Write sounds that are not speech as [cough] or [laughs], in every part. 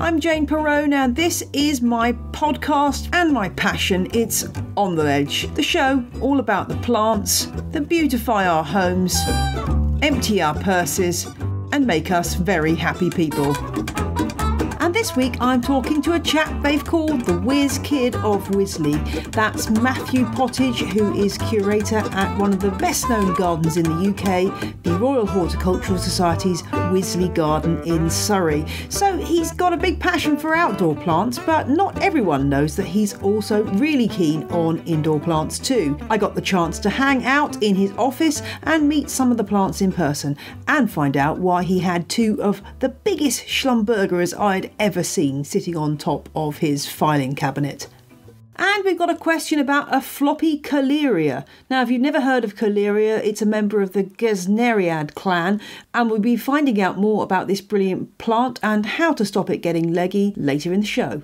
I'm Jane Perrone. Now, this is my podcast and my passion. It's On the Ledge, the show all about the plants that beautify our homes, empty our purses, and make us very happy people. This week I'm talking to a chap they've called the Whiz Kid of Wisley. That's Matthew Pottage, who is curator at one of the best known gardens in the UK, the Royal Horticultural Society's Wisley Garden in Surrey. So he's got a big passion for outdoor plants, but not everyone knows that he's also really keen on indoor plants too. I got the chance to hang out in his office and meet some of the plants in person and find out why he had two of the biggest Schlumbergeras I'd ever seen sitting on top of his filing cabinet. And we've got a question about a floppy Kohleria. Now, if you've never heard of Kohleria, it's a member of the Gesneriad clan, and we'll be finding out more about this brilliant plant and how to stop it getting leggy later in the show.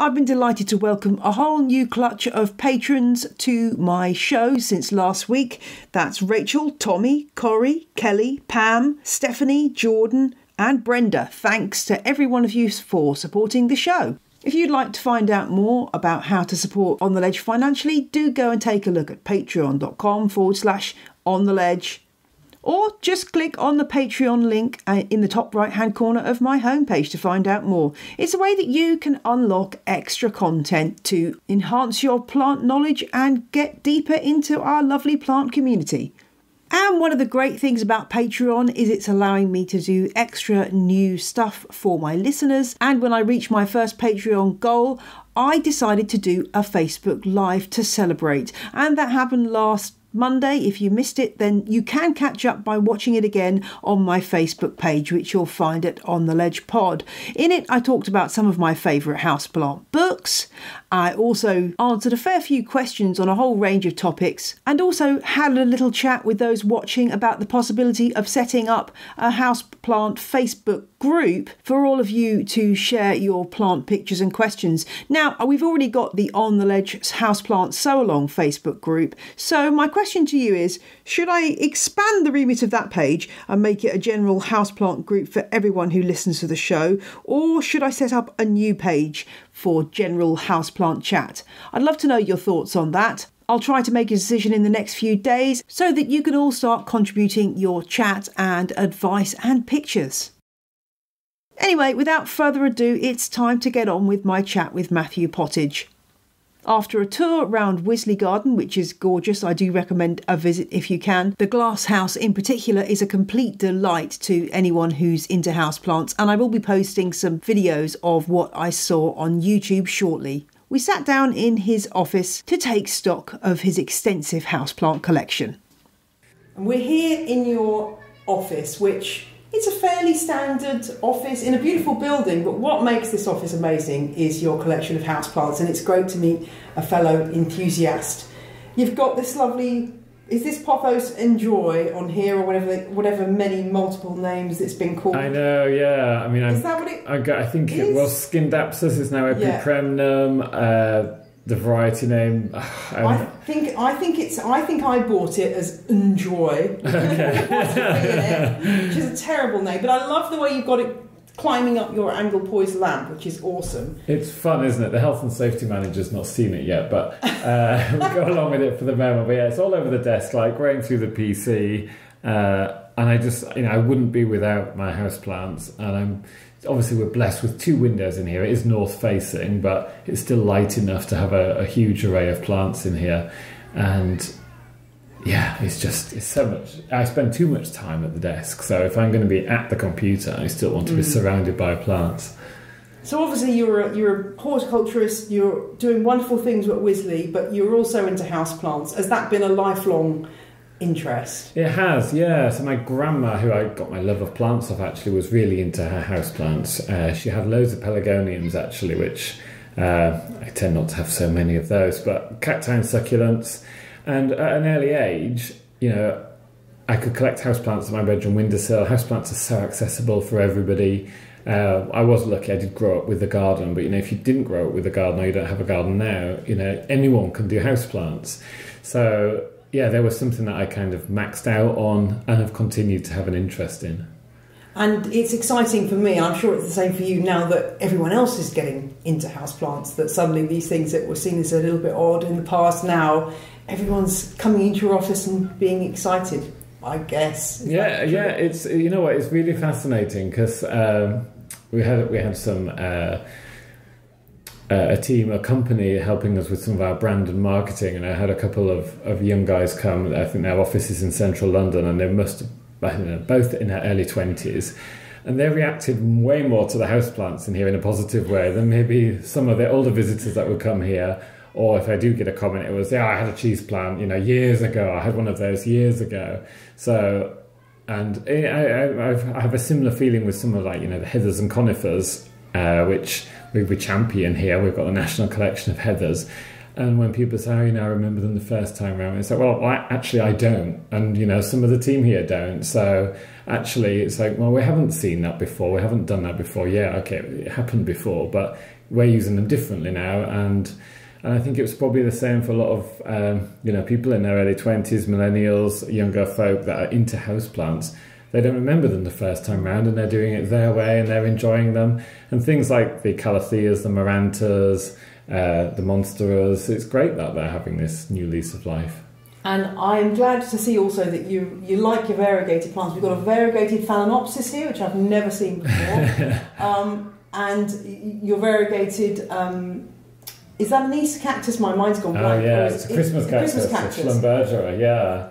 I've been delighted to welcome a whole new clutch of patrons to my show since last week. That's Rachel, Tommy, Corey, Kelly, Pam, Stephanie, Jordan, and Brenda. Thanks to every one of you for supporting the show. If you'd like to find out more about how to support On the Ledge financially, do go and take a look at patreon.com forward slash on the ledge or just click on the Patreon link uh, in the top right hand corner of my homepage to find out more. It's a way that you can unlock extra content to enhance your plant knowledge and get deeper into our lovely plant community. And one of the great things about Patreon is it's allowing me to do extra new stuff for my listeners. And when I reached my first Patreon goal, I decided to do a Facebook Live to celebrate. And that happened last Monday. If you missed it, then you can catch up by watching it again on my Facebook page, which you'll find at On the Ledge Pod. In it, I talked about some of my favourite houseplant books. I also answered a fair few questions on a whole range of topics and also had a little chat with those watching about the possibility of setting up a houseplant Facebook group for all of you to share your plant pictures and questions. Now, uh, we've already got the On the Ledge Houseplant Sew Along Facebook group, so my question to you is should I expand the remit of that page and make it a general houseplant group for everyone who listens to the show, or should I set up a new page for general houseplant chat? I'd love to know your thoughts on that. I'll try to make a decision in the next few days so that you can all start contributing your chat and advice and pictures. Anyway, without further ado, it's time to get on with my chat with Matthew Pottage. After a tour around Wisley Garden, which is gorgeous, I do recommend a visit if you can. The glass house in particular is a complete delight to anyone who's into houseplants, and I will be posting some videos of what I saw on YouTube shortly. We sat down in his office to take stock of his extensive houseplant collection. And we're here in your office, which it's a fairly standard office in a beautiful building, but what makes this office amazing is your collection of houseplants, and it's great to meet a fellow enthusiast. You've got this lovely. Is this Pothos Enjoy on here, or whatever, whatever many multiple names it's been called? I know, yeah. I mean, Is I'm, that what it I, got, I think it is? was Scindapsus is now Yeah. Epipremnum. Uh, the variety name. [sighs] I think I think it's I think I bought it as Enjoy, [laughs] which is a terrible name. But I love the way you've got it climbing up your angle poised lamp, which is awesome. it's fun, isn't it? The health and safety manager's not seen it yet, but uh, [laughs] we'll go along with it for the moment. But yeah, it's all over the desk, like going through the PC. Uh, and I just, you know, I wouldn't be without my houseplants. And I'm obviously we're blessed with two windows in here. It is north facing, but it's still light enough to have a, a huge array of plants in here. And yeah, it's just it's so much. I spend too much time at the desk, so if I'm going to be at the computer, I still want to be mm. surrounded by plants. So obviously you're a, you're a horticulturist. You're doing wonderful things with Wisley, but you're also into houseplants. Has that been a lifelong interest? It has, yeah. So my grandma, who I got my love of plants off, actually was really into her houseplants. Uh, she had loads of pelargoniums, actually, which uh, I tend not to have so many of those, but cacti and succulents. And at an early age, you know, I could collect houseplants on my bedroom windowsill. Houseplants are so accessible for everybody. Uh, I was lucky; I did grow up with a garden. But you know, if you didn't grow up with a garden or you don't have a garden now, you know, anyone can do houseplants. So yeah, there was something that I kind of maxed out on and have continued to have an interest in. And it's exciting for me. I'm sure it's the same for you now that everyone else is getting into houseplants. That suddenly these things that were seen as a little bit odd in the past now, everyone's coming into your office and being excited. I guess. Is yeah, yeah. It's you know what? It's really fascinating because um, we had we had some. Uh, uh, a team, a company helping us with some of our brand and marketing, and I had a couple of, of young guys come. I think their office is in central London, and they must have know, both in their early 20s. And they reacted way more to the houseplants in here in a positive way than maybe some of the older visitors that would come here. Or if I do get a comment, it was, yeah, I had a cheese plant, you know, years ago. I had one of those years ago. So, and I, I, I have a similar feeling with some of like, you know, the heathers and conifers, uh, which we, we champion here. We've got the national collection of heathers and when people say, oh, you know, I remember them the first time around, it's like, well, actually, I don't. And, you know, some of the team here don't. So actually, it's like, well, we haven't seen that before. We haven't done that before. Yeah, okay, it happened before, but we're using them differently now. And, and I think it was probably the same for a lot of, um, you know, people in their early 20s, millennials, younger folk that are into houseplants they don't remember them the first time round and they're doing it their way and they're enjoying them. And things like the Calatheas, the Marantas, uh, the Monsteras. It's great that they're having this new lease of life. And I'm glad to see also that you, you like your variegated plants. We've got a variegated Phalaenopsis here, which I've never seen before. [laughs] um, and your variegated, um, is that an Easter cactus? My mind's gone blank. Oh, yeah, it's a Christmas it, cactus, Christmas cactus. Schlumbergera, yeah.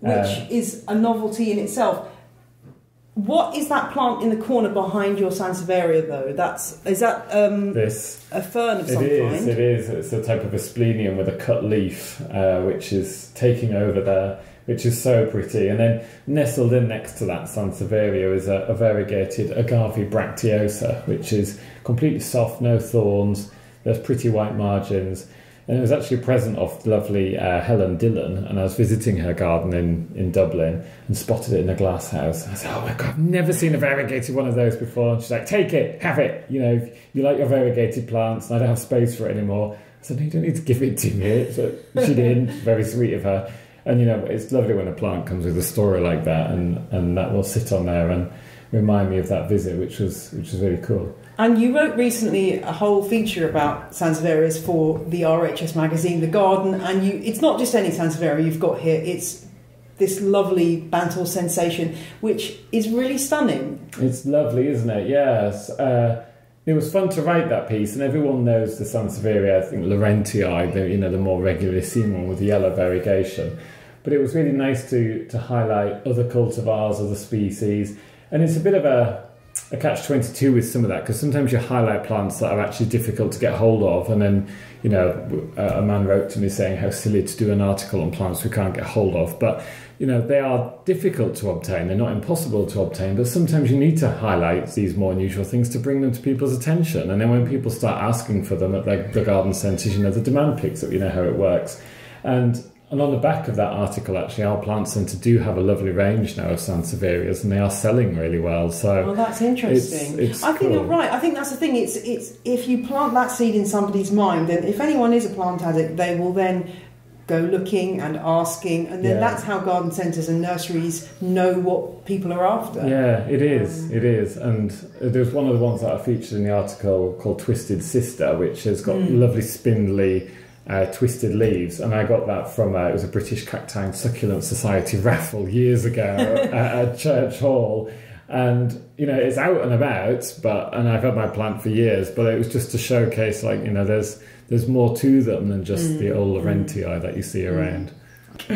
Which uh, is a novelty in itself. What is that plant in the corner behind your Sansevieria, though? That's is that um, this a fern of some it is, kind? It is. It's a type of asplenium with a cut leaf, uh, which is taking over there, which is so pretty. And then nestled in next to that Sansevieria is a, a variegated agave bracteosa, which is completely soft, no thorns. There's pretty white margins and it was actually a present of lovely uh, Helen Dillon, and I was visiting her garden in, in Dublin and spotted it in a glass house. I said, "Oh my god, I've never seen a variegated one of those before." And she's like, "Take it, have it. You know, you like your variegated plants, and I don't have space for it anymore." I said, "No, you don't need to give it to me." So she did. [laughs] Very sweet of her. And you know, it's lovely when a plant comes with a story like that, and and that will sit on there and remind me of that visit, which was which was really cool. And you wrote recently a whole feature about Sansevierias for the RHS magazine, The Garden, and you it's not just any Sansevieria you've got here, it's this lovely Bantel sensation, which is really stunning. It's lovely, isn't it? Yes. Uh, it was fun to write that piece, and everyone knows the Sansevieria, I think Laurentii, the, you know, the more regularly seen one with the yellow variegation. But it was really nice to, to highlight other cultivars, other species, and it's a bit of a a catch 22 with some of that because sometimes you highlight plants that are actually difficult to get hold of and then you know a, a man wrote to me saying how silly to do an article on plants we can't get hold of but you know they are difficult to obtain. They're not impossible to obtain but sometimes you need to highlight these more unusual things to bring them to people's attention. And then when people start asking for them at the, the garden centres you know the demand picks up you know how it works. And and on the back of that article, actually, our plant centre do have a lovely range now of Sansevierias, and they are selling really well. So, well, that's interesting. It's, it's I think cool. you're right. I think that's the thing. It's it's if you plant that seed in somebody's mind, then if anyone is a plant addict, they will then go looking and asking, and then yeah. that's how garden centres and nurseries know what people are after. Yeah, it is. Um, it is. And there's one of the ones that I featured in the article called Twisted Sister, which has got mm. lovely spindly uh, twisted leaves, and I got that from uh, it was a British Cacti and Succulent Society [laughs] raffle years ago [laughs] at, at Church Hall, and you know it's out and about, but and I've had my plant for years, but it was just to showcase like you know there's there's more to them than just mm. the old Laurentii that you see around. [laughs]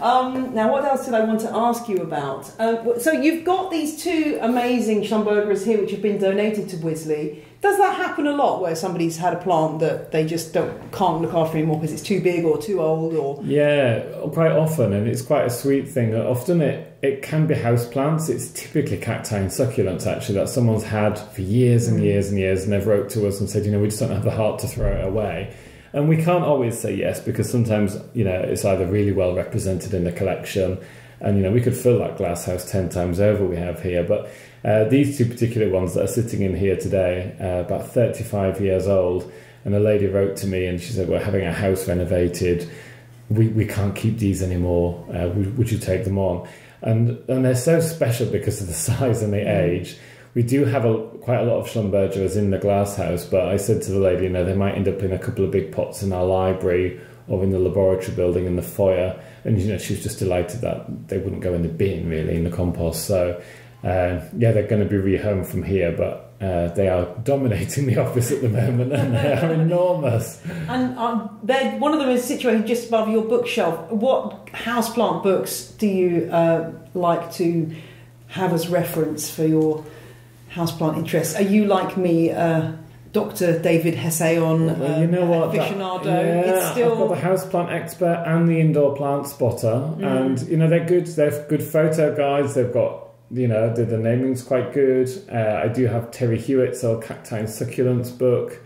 um, now, what else did I want to ask you about? Um, so, you've got these two amazing Schlumbergeras here, which have been donated to Wisley. Does that happen a lot, where somebody's had a plant that they just don't can't look after anymore because it's too big or too old, or yeah, quite often, and it's quite a sweet thing. Often it it can be house plants. It's typically cacti and succulents actually that someone's had for years and mm. years and years, and they've wrote to us and said, you know, we just don't have the heart to throw it away. And we can't always say yes because sometimes, you know, it's either really well represented in the collection and you know we could fill that glass house ten times over we have here. But uh, these two particular ones that are sitting in here today, uh, about 35 years old, and a lady wrote to me and she said we're having a house renovated. We, we can't keep these anymore. Uh, would, would you take them on? And and they're so special because of the [laughs] size and the age. We do have a, quite a lot of Schlumbergeras in the glass house, but I said to the lady, you know, they might end up in a couple of big pots in our library or in the laboratory building in the foyer. And, you know, she was just delighted that they wouldn't go in the bin, really, in the compost. So, uh, yeah, they're going to be rehomed from here, but uh, they are [laughs] dominating the office at the moment and they are [laughs] enormous. And um, they're, one of them is situated just above your bookshelf. What houseplant books do you uh, like to have as reference for your houseplant interests? Are you like me, uh, Dr. David Hessayon, Well, you know what? that- aficionado? yeah, it's still I've got the houseplant expert and the indoor plant spotter, Mm. and you know they're good. They're good photo guides. They've got you know the, the naming's quite good. Uh, I do have Terry Hewitt's or Cacti and Succulents book.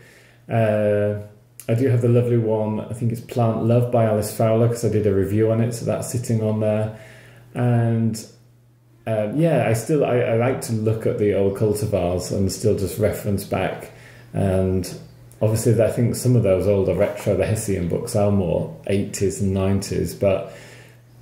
Uh, I do have the lovely one. I think it's Plant Love by Alys Fowler because I did a review on it, so that's sitting on there. And um, yeah, I still I, I like to look at the old cultivars and still just reference back. And obviously, I think some of those older retro, the Hessayon books are more 80s and 90s, but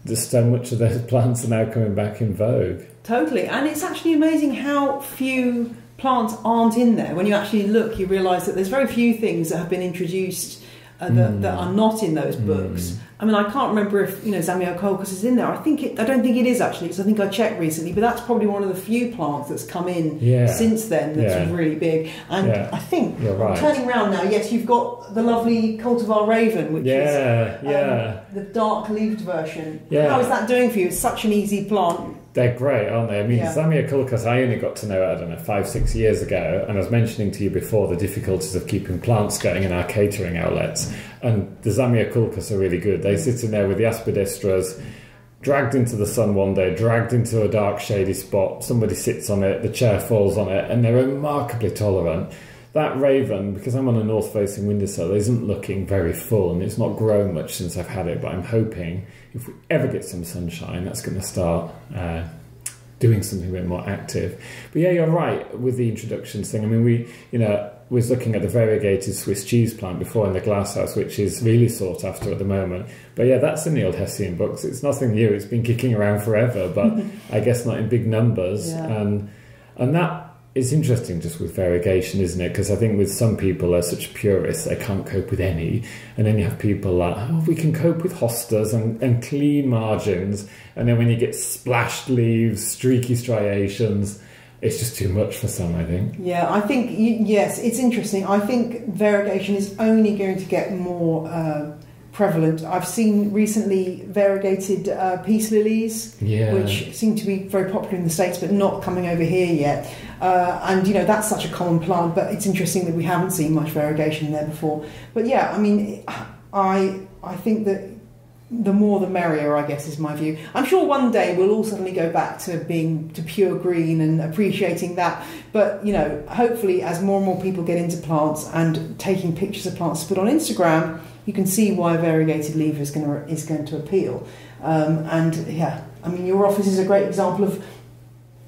just so much of those [laughs] plants are now coming back in vogue. Totally, and it's actually amazing how few plants aren't in there. When you actually look, you realise that there's very few things that have been introduced uh, that, Mm. that are not in those books. I mean, I can't remember if you know Zamioculcas is in there. I think it, I don't think it is actually, because I think I checked recently. But that's probably one of the few plants that's come in Yeah. since then that's Yeah. really big. And Yeah. I think right. turning around now, yes, you've got the lovely cultivar raven, which is Yeah, um, yeah. the dark leaved version. Yeah. How is that doing for you? It's such an easy plant. They're great, aren't they? I mean, Yeah. Zamioculcas, I only got to know, I don't know, five, six years ago. And I was mentioning to you before the difficulties of keeping plants going in our catering outlets. And the Zamioculcas are really good. They sit in there with the aspidistras, dragged into the sun one day, dragged into a dark, shady spot. Somebody sits on it, the chair falls on it, and they're remarkably tolerant. That raven, because I'm on a north facing windowsill, isn't looking very full and it's not grown much since I've had it. But I'm hoping if we ever get some sunshine, that's going to start uh, doing something a bit more active. But yeah, you're right with the introductions thing. I mean, we, you know, was looking at the variegated Swiss cheese plant before in the glasshouse, which is really sought after at the moment. But yeah, that's in the old Hessayon books. It's nothing new. It's been kicking around forever, but [laughs] I guess not in big numbers. Yeah. And and that is interesting just with variegation, isn't it? Because I think with some people are such purists, they can't cope with any. And then you have people like, oh, we can cope with hostas and, and clean margins. And then when you get splashed leaves, streaky striations, it's just too much for some, I think. Yeah, I think yes, it's interesting. I think variegation is only going to get more uh, prevalent. I've seen recently variegated uh, peace lilies, Yeah. which seem to be very popular in the states, but not coming over here yet. Uh, and you know that's such a common plant, but it's interesting that we haven't seen much variegation there before. But yeah, I mean, I I think that the more the merrier, I guess, is my view. I'm sure one day we'll all suddenly go back to being to pure green and appreciating that. But you know, hopefully, as more and more people get into plants and taking pictures of plants to put on Instagram, you can see why variegated leaf is going to is going to appeal. Um, and yeah, I mean, your office is a great example of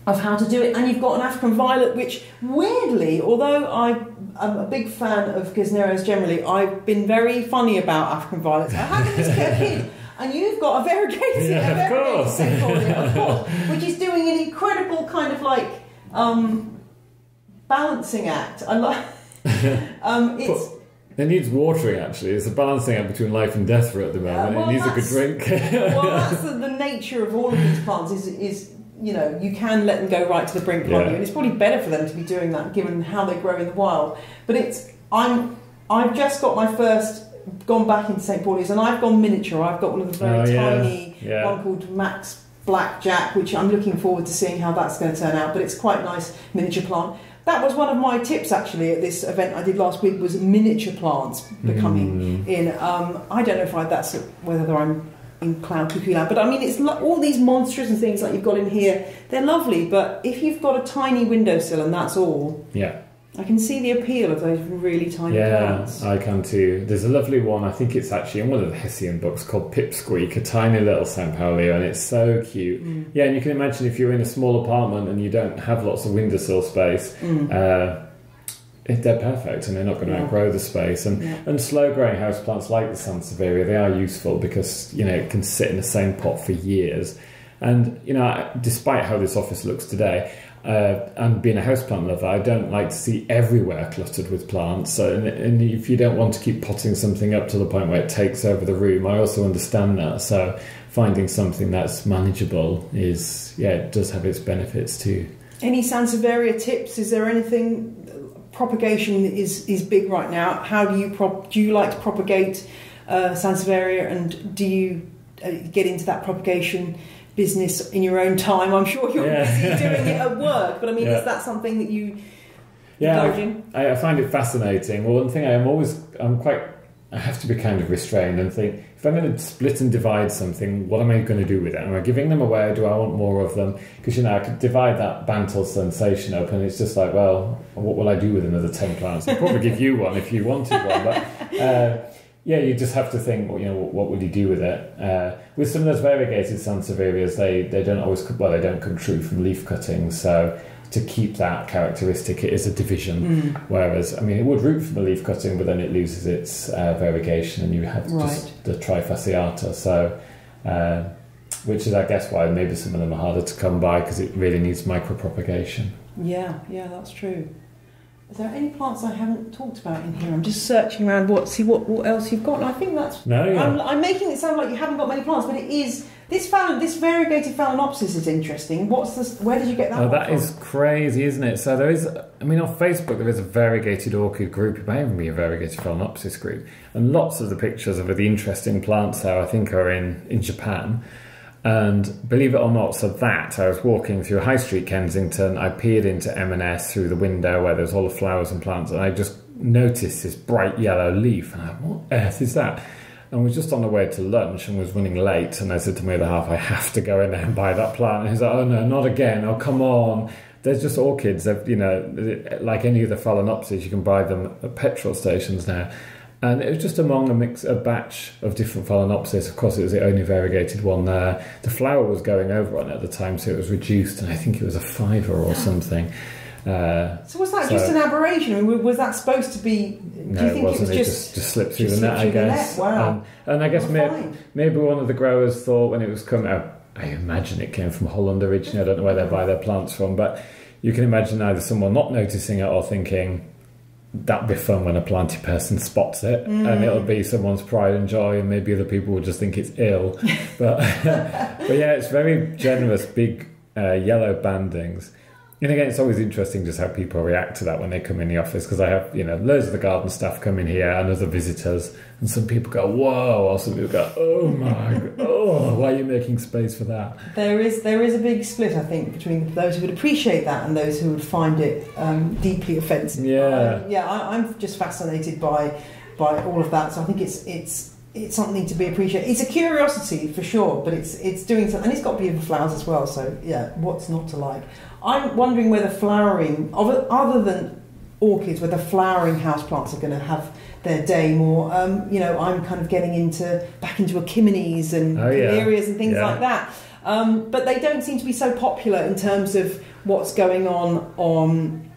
of how to do it. And you've got an African violet, which weirdly, although I, I'm a big fan of Gesneros generally, I've been very funny about African violets. I had this kid, and you've got a variegated, Yeah, a of variegated course. Sequoia, of course, which is doing an incredible kind of like um, balancing act. I like. [laughs] um, it's. It needs watering, actually. It's a balancing act between life and death for it at the Yeah, moment. well, it needs a good drink. well, [laughs] that's the, the nature of all of these plants. Is is you know you can let them go right to the brink, can't you? And it's probably better for them to be doing that, given how they grow in the wild. But it's I'm I've just got my first gone back into St Pauli's, and I've gone miniature. I've got one of the very Oh, yeah. tiny Yeah. one called Max Blackjack, which I'm looking forward to seeing how that's going to turn out. But it's quite a nice miniature plant. That was one of my tips actually at this event I did last week was miniature plants becoming Mm. in. Um, I don't know if I, that's whether I'm in cloud cuckoo land, but I mean it's lo- all these monsters and things like you've got in here. They're lovely, but if you've got a tiny windowsill and that's all, yeah. I can see the appeal of those really tiny Yeah, plants. I can too. There's a lovely one, I think it's actually in one of the Hessayon books called Pipsqueak, a tiny little St. Paulia, and it's so cute. Mm. Yeah, and you can imagine if you're in a small apartment and you don't have lots of windowsill space, Mm. uh, they're perfect and they're not going to Yeah. outgrow the space. And, Yeah. and slow growing houseplants like the Sansevieria, they are useful because, you know, it can sit in the same pot for years. And, you know, despite how this office looks today, uh, and being a houseplant lover, I don't like to see everywhere cluttered with plants. So, and, and if you don't want to keep potting something up to the point where it takes over the room, I also understand that. So, finding something that's manageable is, yeah, it does have its benefits too. Any Sansevieria tips? Is there anything? Propagation is is big right now. How do you prop? Do you like to propagate uh, Sansevieria, and do you uh, get into that propagation business in your own time? I'm sure you're Yeah. busy doing it at [laughs] work, but I mean, Yeah. is that something that you Yeah. I, I find it fascinating. Well, one thing I am always, I'm quite, I have to be kind of restrained and think if I'm going to split and divide something, what am I going to do with it? Am I giving them away? Or do I want more of them? Because you know, I could divide that Bantel sensation up, and it's just like, well, what will I do with another ten plants? I'd probably give you one if you wanted one, but. Uh, yeah, you just have to think, well, you know, what would you do with it? Uh, with some of those variegated Sansevierias, they, they don't always, well, they don't come true from leaf cuttings. So to keep that characteristic, it is a division. Whereas, I mean, it would root from a leaf cutting, but then it loses its uh, variegation, and you have Right. just the trifasciata. So, uh, which is, I guess, why maybe some of them are harder to come by because it really needs micropropagation. Yeah, yeah, that's true. Is there any plants I haven't talked about in here? I'm just searching around what see what, what else you've got. And I think that's No, yeah. I'm, I'm making it sound like you haven't got many plants, but it is this this variegated phalaenopsis is interesting. What's this? Where did you get that? Oh, one that from? is crazy, isn't it? So there is, I mean, on Facebook there is a variegated orchid group. It may even be a variegated phalaenopsis group, and lots of the pictures of the interesting plants there, I think, are in in Japan. And believe it or not, so that I was walking through High Street, Kensington. I peered into M&S through the window where there's all the flowers and plants, and I just noticed this bright yellow leaf. And I, what earth is that? And was just on the way to lunch and was running late. And I said to my other half, I have to go in there and buy that plant. And he's like, oh no, not again. Oh, come on. There's just orchids. You know, like any of the phalaenopsis, you can buy them at petrol stations now. And it was just among a mix, a batch of different phalaenopsis. Of course, it was the only variegated one there. The flower was going over on at the time, so it was reduced, and I think it was a fiver or something. Uh, So was that So- just an aberration? I mean, was that supposed to be? no, do you it think wasn't. it It was just, just slipped through just the net, I guess. net? Wow. And, and I guess maybe, maybe one of the growers thought when it was coming out, I imagine it came from Holland originally. I don't know where they buy their plants from, but you can imagine either someone not noticing it or thinking that'd be fun when a planty person spots it, Mm. and it'll be someone's pride and joy, and maybe other people will just think it's ill. [laughs] but [laughs] but yeah, it's very generous, big uh, yellow bandings. And again, it's always interesting just how people react to that when they come in the office because I have, you know, loads of the garden staff come in here and other visitors, and some people go, "Whoa!" or some people go, "Oh my, oh, why are you making space for that?" There is there is a big split, I think, between those who would appreciate that and those who would find it um, deeply offensive. Yeah. I, yeah. I, I'm just fascinated by by all of that. So I think it's it's it's something to be appreciated. It's a curiosity for sure, but it's it's doing something, and it's got beautiful flowers as well. So yeah, what's not to like? I'm wondering whether flowering, other other than orchids, whether flowering houseplants are going to have their day more. Um, you know, I'm kind of getting into back into achimenes and Oh, yeah. and things Yeah. like that. Um, but they don't seem to be so popular in terms of what's going on on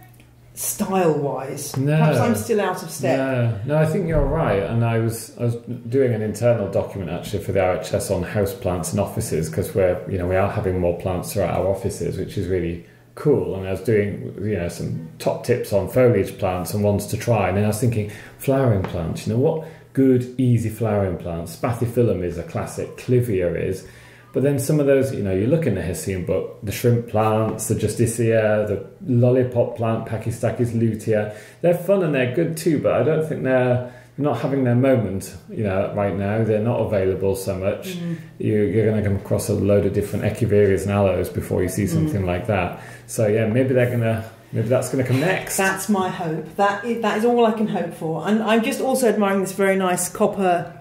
style wise. No. Perhaps I'm still out of step. No, no, I think you're right. And I was I was doing an internal document actually for the RHS on house plants in offices because we're you know we are having more plants throughout our offices, which is really cool. And I was doing you know some top tips on foliage plants and ones to try. And then I was thinking flowering plants. You know what good easy flowering plants? Spathiphyllum is a classic. Clivia is. But then some of those, you know, you look in the Hessayon book, the shrimp plants, the Justicia, the lollipop plant, Pachystachys lutea, they're fun and they're good too, but I don't think they're not having their moment, you know, right now. They're not available so much. You, you're going to come across a load of different echeverias and aloes before you see something like that. So yeah, maybe they're going to, maybe that's going to come next. That's my hope. That is, that is all I can hope for. And I'm just also admiring this very nice copper.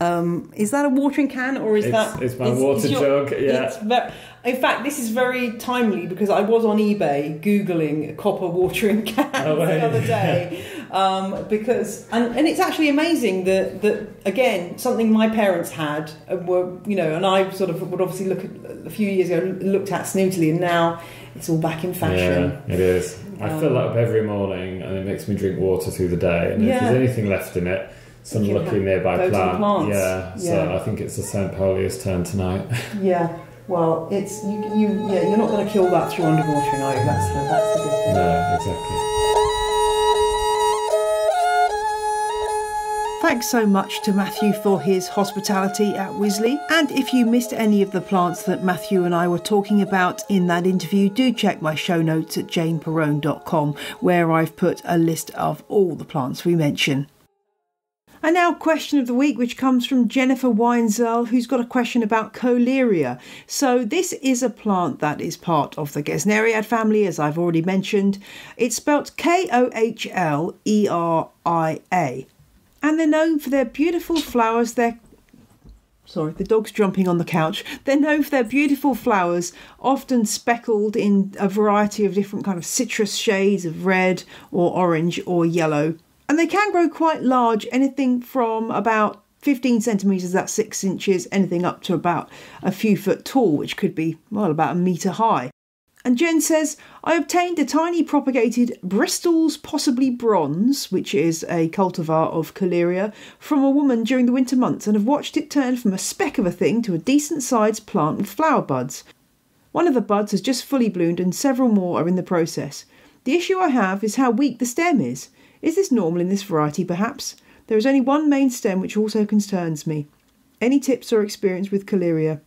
Um, is that a watering can or is It's- that? it's my water jug, yeah. In fact, this is very timely because I was on eBay googling copper watering [laughs] cans Oh, the other day. [laughs] Um, because and, and it's actually amazing that that again something my parents had uh, were you know and I sort of would obviously look at a few years ago looked at snootily and now it's all back in fashion. Yeah, it is. I Um, fill that up every morning, and it makes me drink water through the day. And if Yeah. there's anything left in it, some lucky nearby go to the plant. plants. Yeah, so Yeah. I think it's the St. Paulius turn tonight. [laughs] Yeah. Well, it's you, you yeah you're not going to kill that through underwatering, are you? That's the that's the good thing. no, exactly. Thanks so much to Matthew for his hospitality at Wisley. And if you missed any of the plants that Matthew and I were talking about in that interview, do check my show notes at janeperrone.com where I've put a list of all the plants we mention. And now, question of the week, which comes from Jennifer Weinzell, who's got a question about Kohleria. So, this is a plant that is part of the Gesneriad family, as I've already mentioned. It's spelt K O H L E R I A. And they're known for their beautiful flowers. They're Sorry, the dog's jumping on the couch. They're known for their beautiful flowers, often speckled in a variety of different kind of citrus shades of red or orange or yellow. And they can grow quite large, anything from about 15 centimetres, that's six inches, anything up to about a few foot tall, which could be, well, about a metre high. And Jen says, I obtained a tiny propagated Bristol's possibly bronze, which is a cultivar of Kohleria, from a woman during the winter months and have watched it turn from a speck of a thing to a decent sized plant with flower buds. One of the buds has just fully bloomed and several more are in the process. The issue I have is how weak the stem is. Is this normal in this variety, perhaps? There is only one main stem which also concerns me. Any tips or experience with Kohleria?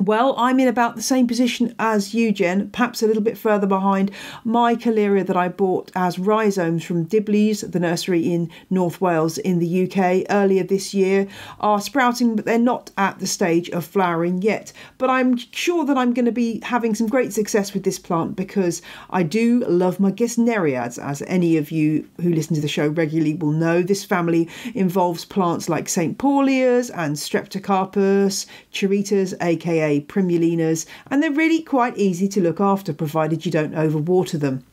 Well, I'm in about the same position as you, Jen, perhaps a little bit further behind. My Kohleria that I bought as rhizomes from Dibley's, the nursery in North Wales in the UK, earlier this year, are sprouting, but they're not at the stage of flowering yet. But I'm sure that I'm going to be having some great success with this plant because I do love my Gesneriads, as any of you who listen to the show regularly will know. This family involves plants like St. Paulias and Streptocarpus, Chiritas, aka Primulinas, and they're really quite easy to look after provided you don't overwater them.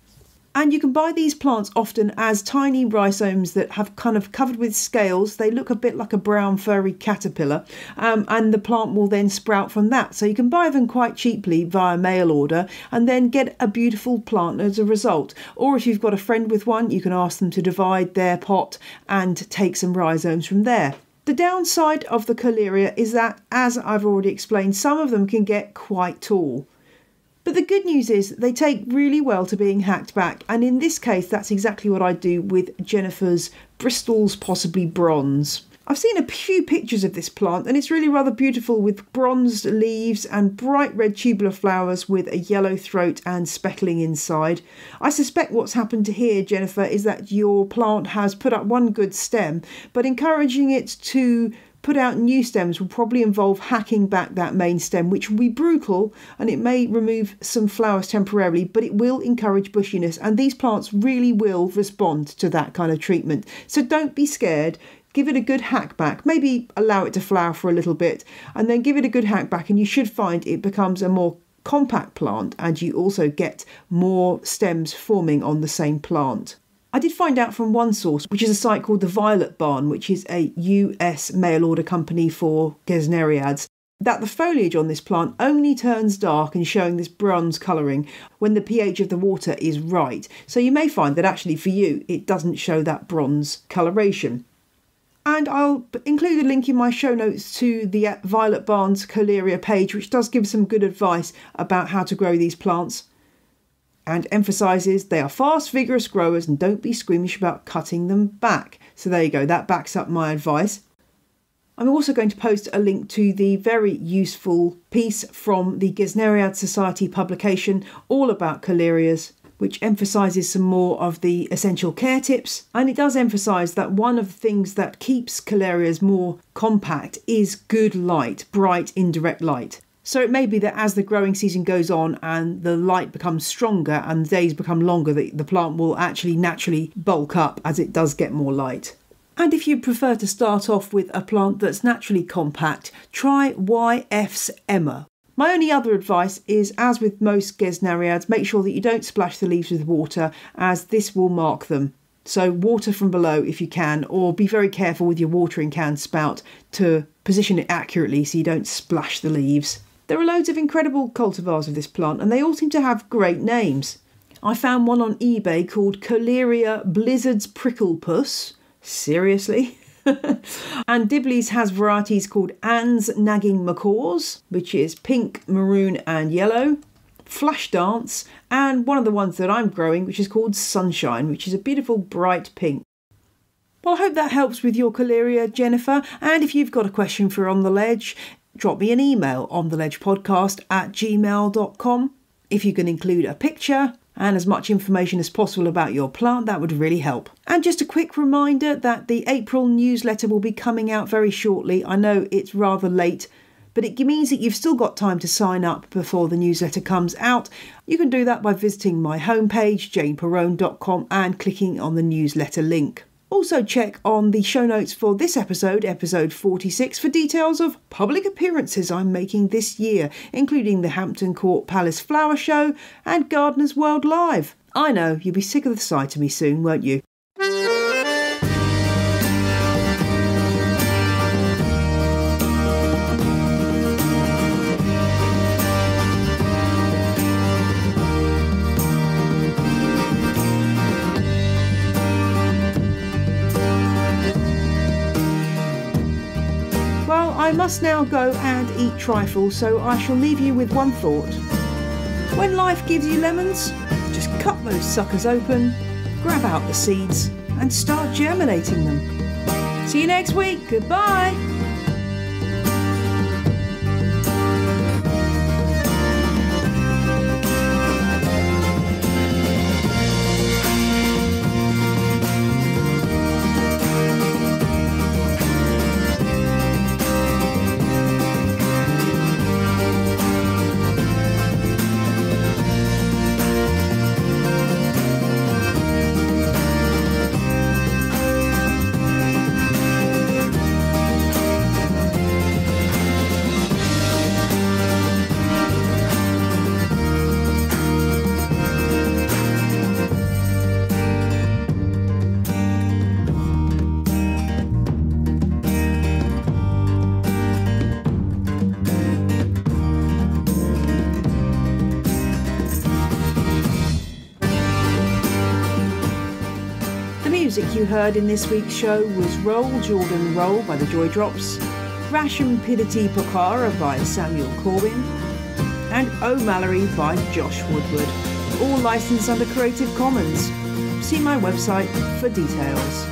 And you can buy these plants often as tiny rhizomes that have kind of covered with scales. They look a bit like a brown furry caterpillar, um, and the plant will then sprout from that. So you can buy them quite cheaply via mail order and then get a beautiful plant as a result. Or if you've got a friend with one, you can ask them to divide their pot and take some rhizomes from there. The downside of the Kohleria is that, as I've already explained, some of them can get quite tall. But the good news is they take really well to being hacked back, and in this case, that's exactly what I do with Jennifer's Bristol's Possibly Bronze. I've seen a few pictures of this plant, and it's really rather beautiful with bronzed leaves and bright red tubular flowers with a yellow throat and speckling inside. I suspect what's happened to here, Jennifer, is that your plant has put up one good stem, but encouraging it to put out new stems will probably involve hacking back that main stem, which will be brutal and it may remove some flowers temporarily, but it will encourage bushiness. And these plants really will respond to that kind of treatment. So don't be scared. Give it a good hack back. Maybe allow it to flower for a little bit and then give it a good hack back, and you should find it becomes a more compact plant and you also get more stems forming on the same plant. I did find out from one source, which is a site called the Violet Barn, which is a US mail order company for Gesneriads, that the foliage on this plant only turns dark and showing this bronze colouring when the pH of the water is right. So you may find that actually for you it doesn't show that bronze coloration. And I'll include a link in my show notes to the uh, Violet Barn's Kohleria page, which does give some good advice about how to grow these plants and emphasises they are fast, vigorous growers and don't be squeamish about cutting them back. So there you go, that backs up my advice. I'm also going to post a link to the very useful piece from the Gesneriad Society publication all about Kohlerias, which emphasises some more of the essential care tips. And it does emphasise that one of the things that keeps Kohlerias more compact is good light, bright indirect light. So it may be that as the growing season goes on and the light becomes stronger and the days become longer, that the plant will actually naturally bulk up as it does get more light. And if you prefer to start off with a plant that's naturally compact, try YF's Emma. My only other advice is, as with most gesneriads, make sure that you don't splash the leaves with water, as this will mark them. So, water from below if you can, or be very careful with your watering can spout to position it accurately so you don't splash the leaves. There are loads of incredible cultivars of this plant, and they all seem to have great names. I found one on eBay called Kohleria Blizzard's Prickle Puss. Seriously? [laughs] and Dibley's has varieties called Anne's Nagging Macaws, which is pink, maroon, and yellow. Flash Dance, and one of the ones that I'm growing, which is called Sunshine, which is a beautiful bright pink. Well, I hope that helps with your Kohleria, Jennifer. And if you've got a question for On the Ledge, drop me an email on the ledge podcast at gmail.com. If you can include a picture and as much information as possible about your plant, that would really help. And just a quick reminder that the April newsletter will be coming out very shortly. I know it's rather late but it means that you've still got time to sign up before the newsletter comes out. You can do that by visiting my homepage, janeperrone.com, and clicking on the newsletter link. Also, check on the show notes for this episode, episode 46, for details of public appearances I'm making this year, including the Hampton Court Palace Flower Show and Gardeners World Live. I know, you'll be sick of the sight of me soon, won't you? Must now go and eat trifle, so I shall leave you with one thought. When life gives you lemons, just cut those suckers open, grab out the seeds, and start germinating them. See you next week. Goodbye. Music you heard in this week's show was Roll Jordan Roll by the Joy Drops, Rasham Pidity Pokara by Samuel Corbin, and O'Mallory by Josh Woodward, all licensed under Creative Commons. See my website for details.